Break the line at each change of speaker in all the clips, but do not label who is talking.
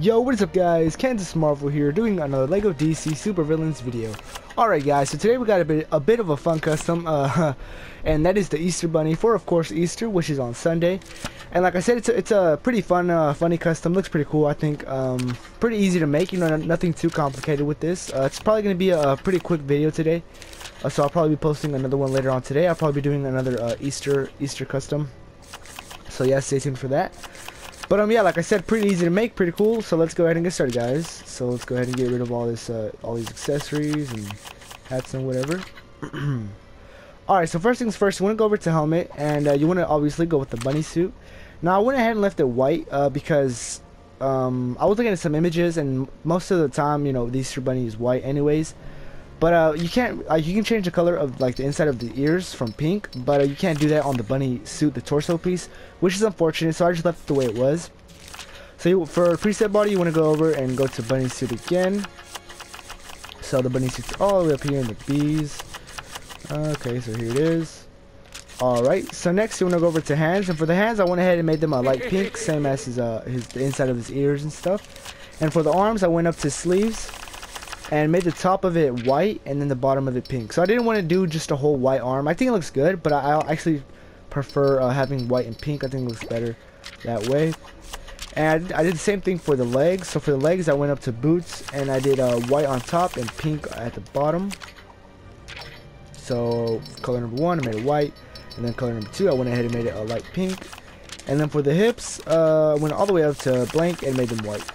Yo, what is up guys? Kansas Marvel here, doing another LEGO DC Supervillains video. Alright guys, so today we got a bit, a bit of a fun custom, uh, and that is the Easter Bunny for, of course, Easter, which is on Sunday. And like I said, it's a, it's a pretty fun, uh, funny custom, looks pretty cool, I think, um, pretty easy to make, you know, nothing too complicated with this. Uh, it's probably going to be a, a, pretty quick video today, uh, so I'll probably be posting another one later on today. I'll probably be doing another uh, Easter, Easter custom. So yeah, stay tuned for that. But um, yeah, like I said, pretty easy to make, pretty cool. So let's go ahead and get started, guys. So let's go ahead and get rid of all this, uh, all these accessories and hats and whatever. all right, so first things first, you want to go over to helmet, and uh, you want to obviously go with the bunny suit. Now I went ahead and left it white uh, because um, I was looking at some images, and most of the time, you know, the Easter bunny is white, anyways. But uh, you can't. Uh, you can change the color of like the inside of the ears from pink, but uh, you can't do that on the bunny suit, the torso piece, which is unfortunate. So I just left it the way it was. So you, for preset body, you want to go over and go to bunny suit again. So the bunny suit's all the way up here in the bees. Okay, so here it is. Alright, so next you want to go over to hands, and for the hands I went ahead and made them a light pink, same as his, uh, his the inside of his ears and stuff. And for the arms I went up to sleeves, and made the top of it white and then the bottom of it pink. So I didn't want to do just a whole white arm. I think it looks good, but I, I actually prefer uh, having white and pink. I think it looks better that way. And I did the same thing for the legs. So for the legs, I went up to boots and I did uh, white on top and pink at the bottom. So color number one, I made it white. And then color number two, I went ahead and made it a light pink. And then for the hips, uh, I went all the way up to blank and made them white.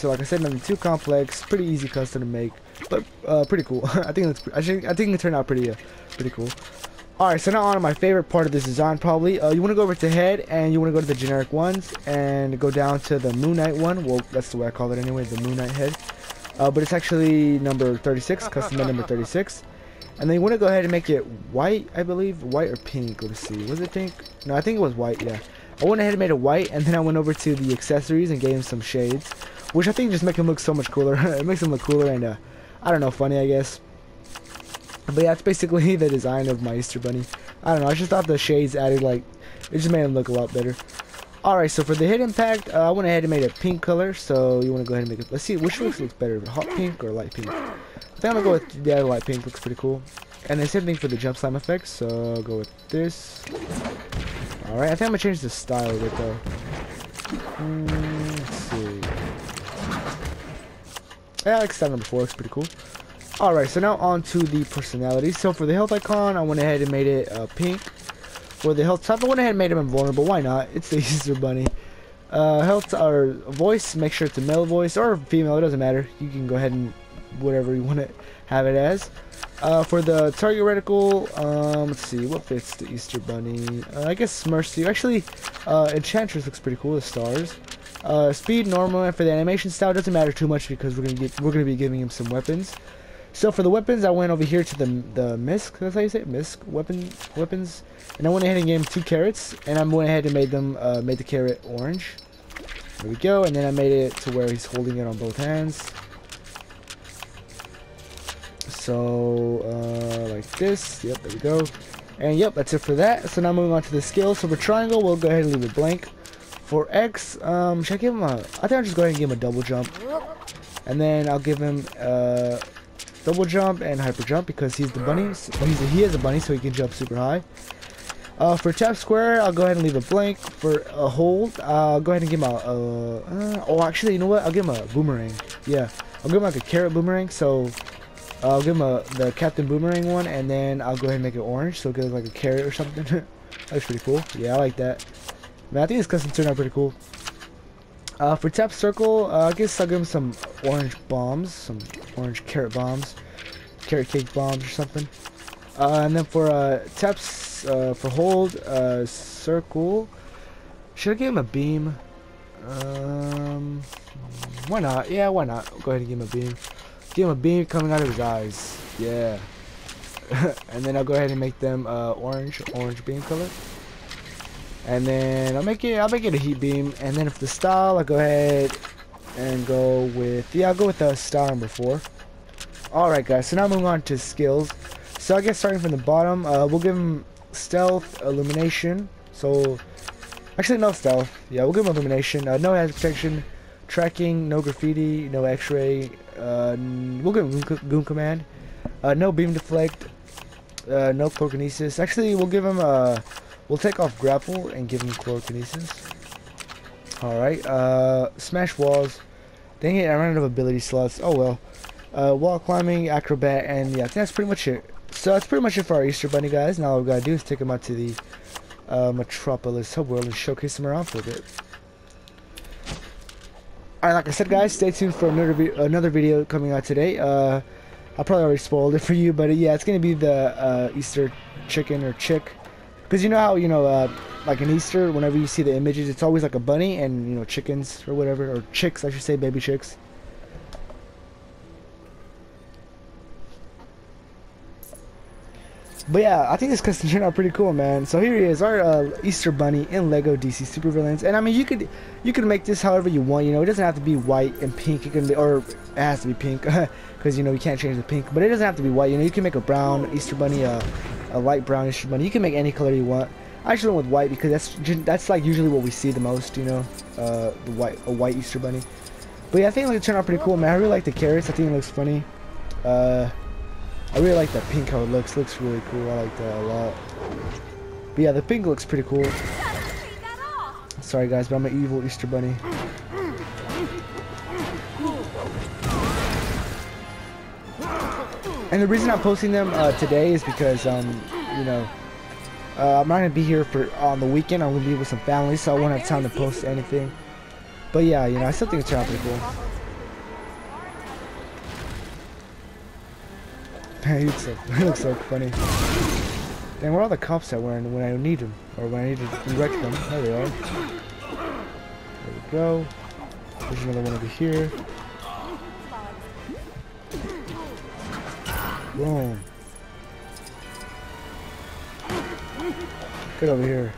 So like I said, nothing too complex, pretty easy custom to make, but uh, pretty cool. I think it's I think I think it turned out pretty uh, pretty cool. Alright, so now on to my favorite part of this design probably. Uh, you want to go over to head and you want to go to the generic ones and go down to the Moon Knight one. Well, that's the way I call it anyway, the Moon Knight head. Uh, but it's actually number 36, custom number 36. And then you want to go ahead and make it white, I believe. White or pink, let's see. Was it pink? No, I think it was white, yeah. I went ahead and made it white and then I went over to the accessories and gave him some shades which I think just make him look so much cooler. it makes him look cooler and, uh, I don't know, funny, I guess. But yeah, it's basically the design of my Easter Bunny. I don't know, I just thought the shades added, like, it just made him look a lot better. Alright, so for the hit impact, uh, I went ahead and made a pink color, so you want to go ahead and make it, let's see, which looks, looks better, hot pink or light pink? I think I'm going to go with, yeah, light pink, looks pretty cool. And the same thing for the jump slam effect, so I'll go with this. Alright, I think I'm to change the style of it, though. Mm, let's see. Yeah, like stat number four. Looks pretty cool. Alright, so now on to the personality. So for the health icon, I went ahead and made it uh, pink. For the health type, I went ahead and made him invulnerable. Why not? It's the Easter Bunny. Uh, health or voice, make sure it's a male voice or female. It doesn't matter. You can go ahead and whatever you want to have it as. Uh, for the target reticle, um, let's see, what fits the Easter Bunny? Uh, I guess Mercy. Actually, uh, Enchantress looks pretty cool, the stars. Uh, speed normal, and for the animation style doesn't matter too much because we're gonna get we're gonna be giving him some weapons. So for the weapons, I went over here to the the misc. That's how you say it, misc weapon weapons, and I went ahead and gave him two carrots, and I went ahead and made them uh, made the carrot orange. There we go, and then I made it to where he's holding it on both hands. So uh, like this. Yep, there we go. And yep, that's it for that. So now moving on to the skills. So for triangle, we'll go ahead and leave it blank. For X, um, should I give him a... I think I'll just go ahead and give him a double jump. And then I'll give him uh, double jump and hyper jump because he's the bunny. He's a, he is a bunny, so he can jump super high. Uh, for tap square, I'll go ahead and leave it blank. For a hold, I'll go ahead and give him a... Uh, oh, actually, you know what? I'll give him a boomerang. Yeah, I'll give him like a carrot boomerang. So I'll give him a the Captain Boomerang one, and then I'll go ahead and make it orange, so it gives like a carrot or something. That's pretty cool. Yeah, I like that. Man, I think this custom turned out pretty cool. Uh, for tap circle, uh, I guess I'll give him some orange bombs, some orange carrot bombs, carrot cake bombs or something. Uh, and then for uh, taps, uh, for hold, uh, circle, should I give him a beam? Um, why not? Yeah, why not? Go ahead and give him a beam. Give him a beam coming out of his eyes. Yeah. and then I'll go ahead and make them uh, orange, orange beam color. And then I'll make it I'll make it a heat beam. And then if the style I'll go ahead and go with yeah, I'll go with the style number four. Alright guys, so now moving on to skills. So I guess starting from the bottom, uh, we'll give him stealth, illumination. So actually no stealth. Yeah, we'll give him illumination. Uh, no hazard protection, tracking, no graffiti, no X-ray. Uh, we'll give him goon, command. Uh, no beam deflect. Uh, no chlorokinesis. Actually, we'll give him uh, we'll take off grapple and give him chlorokinesis. All right. Uh, smash walls. Dang it! I ran out of ability slots. Oh well. Uh, wall climbing, acrobat, and yeah, that's pretty much it. So that's pretty much it for our Easter Bunny guys. Now all we gotta do is take him out to the uh, Metropolis Hub-World and showcase him around for a bit. Alright, like I said, guys, stay tuned for another vi another video coming out today. Uh, I probably already spoiled it for you, but uh, yeah, it's gonna be the uh, Easter chicken or chick. Because you know how, you know, uh, like in Easter, whenever you see the images, it's always like a bunny and, you know, chickens or whatever, or chicks, I should say, baby chicks. But yeah, I think this custom turned out pretty cool, man. So here he is, our uh, Easter Bunny in Lego DC Super Villains. And I mean, you could you could make this however you want. You know, it doesn't have to be white and pink. It can be, or it has to be pink, because you know you can't change the pink. But it doesn't have to be white. You know, you can make a brown Easter Bunny, uh, a light brown Easter Bunny. You can make any color you want. I actually went with white because that's that's like usually what we see the most. You know, uh, the white a white Easter Bunny. But yeah, I think like, it turned out pretty cool, man. I really like the carrots. I think it looks funny. Uh, I really like that pink how it looks. Looks really cool. I like that a lot. But yeah, the pink looks pretty cool. Sorry guys, but I'm an evil Easter bunny. And the reason I'm posting them uh, today is because, um, you know, uh, I'm not gonna be here for on the weekend. I'm gonna be with some family, so I won't have time to post anything. But yeah, you know, I still think it's pretty cool. he looks so, he looks so funny. Dang, where are the cops at when, when I need them? Or when I need to direct them? There they are. There we go. There's another one over here. Boom. Get over here.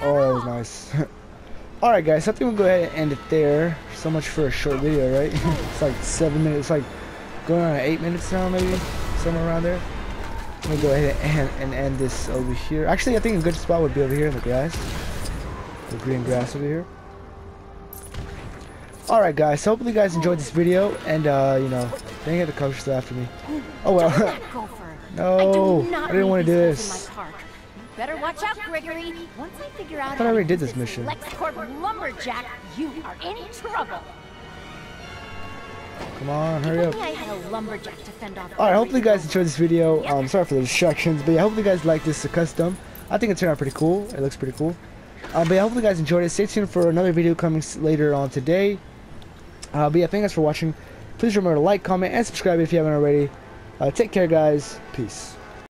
Oh, that was nice. Alright guys, I think we'll go ahead and end it there. So much for a short video, right? it's like seven minutes, it's like going on eight minutes now maybe, somewhere around there. Let me go ahead and, and end this over here. Actually, I think a good spot would be over here in the grass. The green grass over here. Alright guys, so hopefully you guys enjoyed this video, and uh, you know, dang it, the coach still after me. Oh well. no, I, I didn't want to do this.
Better watch out, Gregory. Once I figure out
I thought I already did this mission.
LexCorp lumberjack, you are in trouble.
Come on, hurry up.
Alright,
hopefully you guys enjoyed this video. Um, sorry for the distractions, but yeah, hopefully you guys like this custom. I think it turned out pretty cool. It looks pretty cool. Um, but yeah, hopefully you guys enjoyed it. Stay tuned for another video coming later on today. Uh, but yeah, thank you guys for watching. Please remember to like, comment, and subscribe if you haven't already. Uh, take care, guys. Peace.